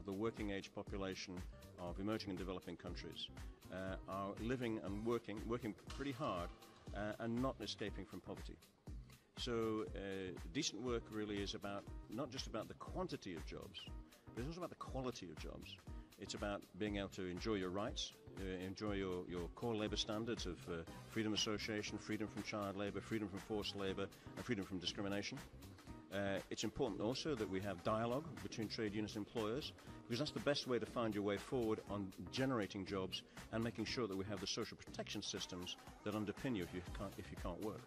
of the working age population of emerging and developing countries uh, are living and working, working pretty hard uh, and not escaping from poverty. So uh, decent work really is about not just about the quantity of jobs, but it's also about the quality of jobs. It's about being able to enjoy your rights, uh, enjoy your, your core labour standards of uh, freedom of association, freedom from child labour, freedom from forced labour, and freedom from discrimination. Uh, it's important also that we have dialogue between trade unions and employers because that's the best way to find your way forward on generating jobs and making sure that we have the social protection systems that underpin you if you can't, if you can't work.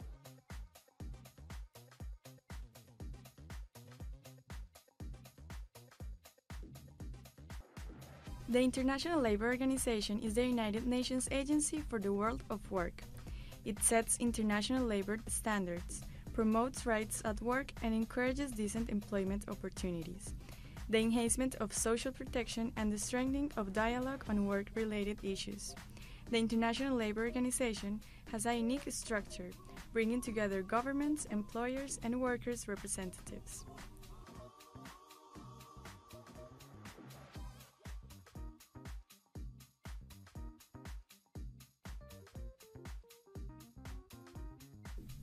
The International Labour Organization is the United Nations agency for the world of work. It sets international labor standards, promotes rights at work, and encourages decent employment opportunities, the enhancement of social protection, and the strengthening of dialogue on work related issues. The International Labour Organization has a unique structure, bringing together governments, employers, and workers' representatives.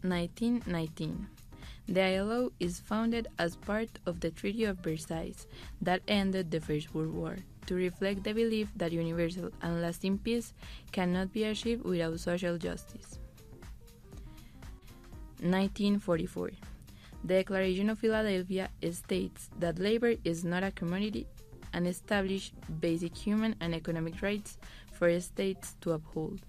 Nineteen nineteen. The ILO is founded as part of the Treaty of Versailles that ended the First World War to reflect the belief that universal and lasting peace cannot be achieved without social justice. 1944. The Declaration of Philadelphia states that labor is not a commodity and establishes basic human and economic rights for states to uphold.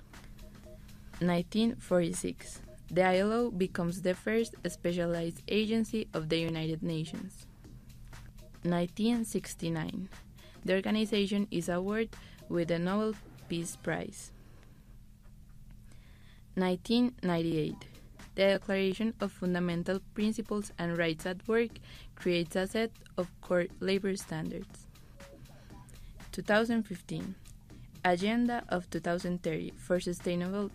1946. The ILO becomes the first specialized agency of the United Nations. 1969. The organization is awarded with the Nobel Peace Prize. 1998. The Declaration of Fundamental Principles and Rights at Work creates a set of core labor standards. 2015. Agenda of 2030 for Sustainable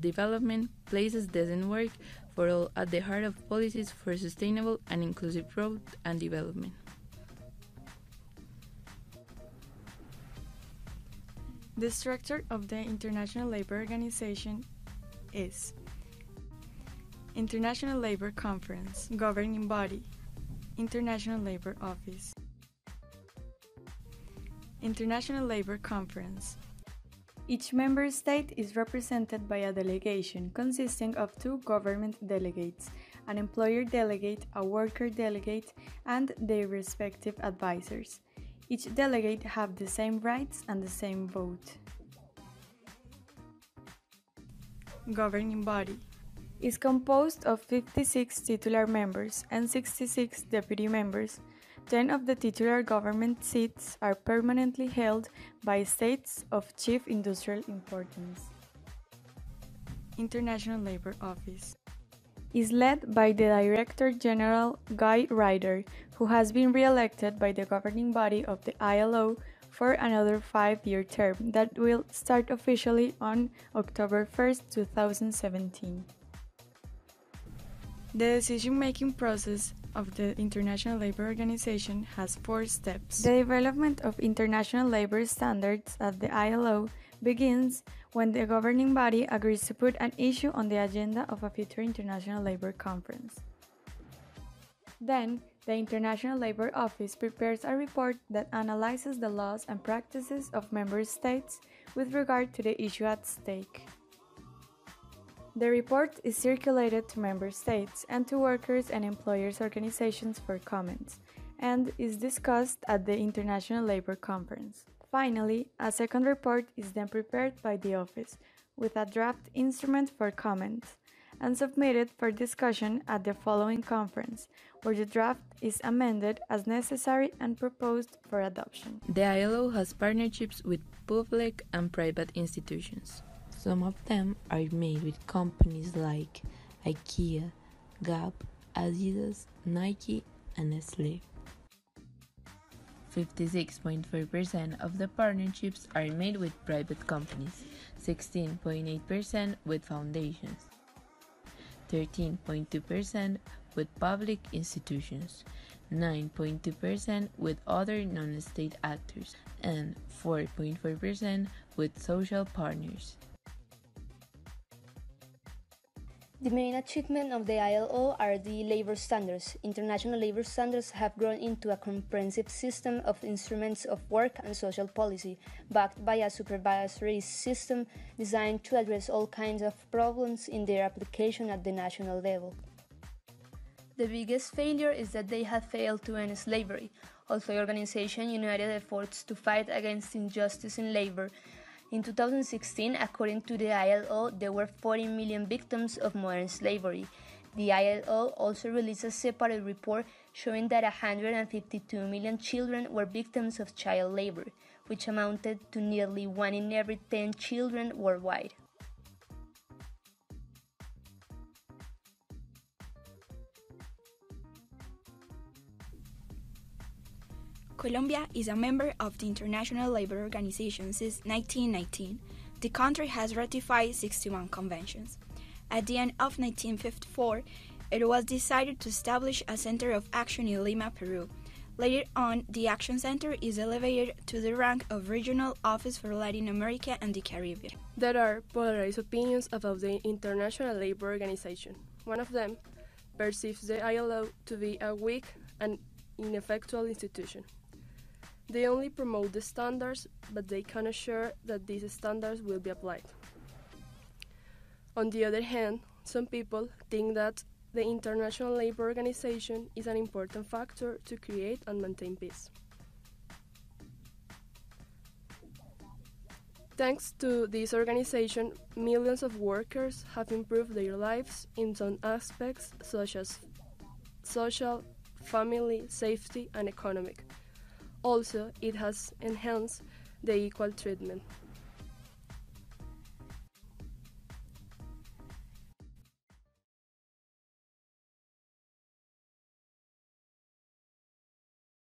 Development places decent work for all at the heart of policies for sustainable and inclusive growth and development. The structure of the International Labour Organization is International Labour Conference, Governing Body, International Labour Office, International Labour Conference. Each member state is represented by a delegation consisting of two government delegates, an employer delegate, a worker delegate, and their respective advisors. Each delegate have the same rights and the same vote. Governing body is composed of 56 titular members and 66 deputy members. 10 of the titular government seats are permanently held by states of chief industrial importance. International Labour Office is led by the Director General Guy Ryder, who has been re-elected by the governing body of the ILO for another five-year term that will start officially on October 1, 2017. The decision-making process of the International Labour Organization has four steps. The development of international labor standards at the ILO begins when the governing body agrees to put an issue on the agenda of a future international labor conference. Then, the International Labour Office prepares a report that analyzes the laws and practices of member states with regard to the issue at stake. The report is circulated to member states and to workers and employers' organizations for comments and is discussed at the International Labour Conference. Finally, a second report is then prepared by the office with a draft instrument for comments and submitted for discussion at the following conference, where the draft is amended as necessary and proposed for adoption. The ILO has partnerships with public and private institutions. Some of them are made with companies like IKEA, Gap, Adidas, Nike, and Nestle. 56.4% of the partnerships are made with private companies, 16.8% with foundations, 13.2% with public institutions, 9.2% with other non state actors, and 4.4% with social partners. The main achievement of the ILO are the labor standards. International labor standards have grown into a comprehensive system of instruments of work and social policy, backed by a supervisory system designed to address all kinds of problems in their application at the national level. The biggest failure is that they have failed to end slavery, Also, the organization united efforts to fight against injustice in labor in 2016, according to the ILO, there were 40 million victims of modern slavery. The ILO also released a separate report showing that 152 million children were victims of child labor, which amounted to nearly 1 in every 10 children worldwide. Colombia is a member of the International Labour Organization since 1919. The country has ratified 61 conventions. At the end of 1954, it was decided to establish a center of action in Lima, Peru. Later on, the Action Center is elevated to the rank of Regional Office for Latin America and the Caribbean. There are polarized opinions about the International Labour Organization. One of them perceives the ILO to be a weak and ineffectual institution. They only promote the standards, but they can assure that these standards will be applied. On the other hand, some people think that the International Labour Organization is an important factor to create and maintain peace. Thanks to this organization, millions of workers have improved their lives in some aspects such as social, family, safety, and economic. Also, it has enhanced the equal treatment.